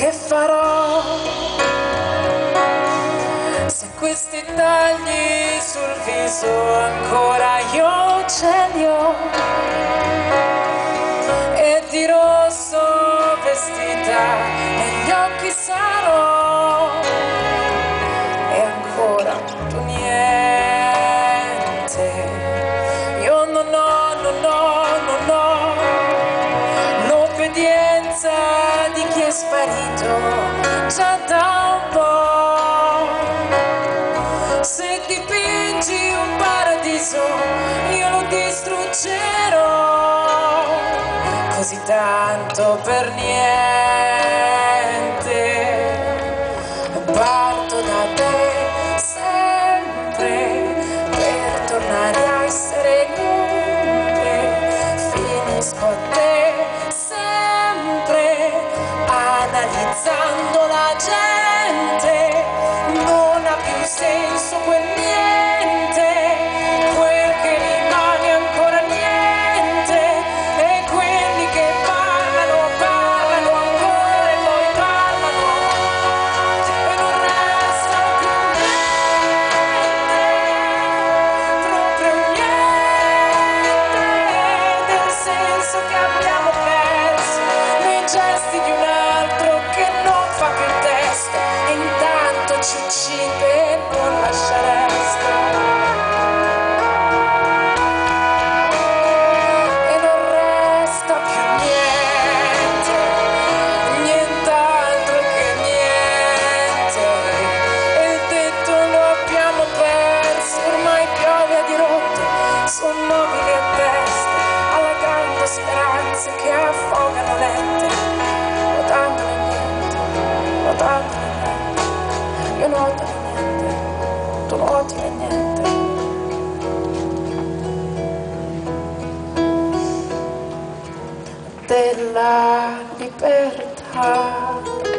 che farò? Se questi tagli sul viso ancora io ce li ho e di rosso vestita negli occhi sarò sparito già da un po' se dipingi un paradiso io lo distruggerò così tanto per niente analizzando la gente non ha più senso quel niente. Quel che rimane ancora niente e quelli che parlano parlano ancora e poi parlano. E non resta più niente proprio niente del senso che abbiamo perso nei gesti di un altro che non nel niente tu nuoti nel niente della libertà